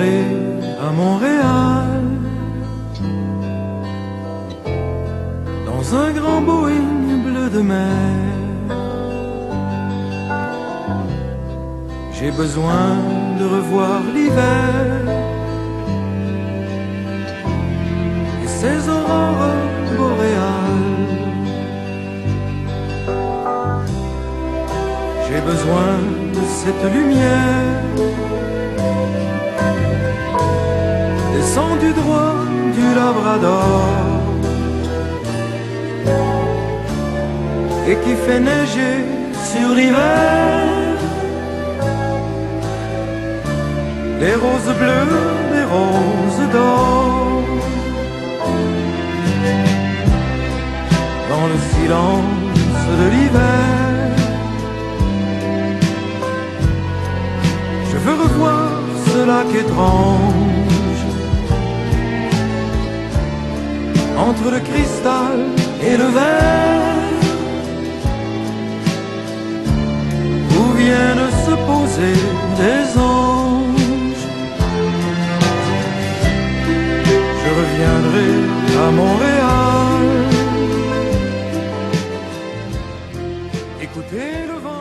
à Montréal, dans un grand Boeing bleu de mer. J'ai besoin de revoir l'hiver et ses aurores boréales. J'ai besoin de cette lumière descendue droit du Labrador et qui fait neiger sur l'hiver. les roses bleues, les roses d'or. Dans le silence de l'hiver, je veux revoir ce lac étrange. entre le cristal et le verre, où viennent se poser des anges? Je reviendrai à Montréal, écoutez le vent.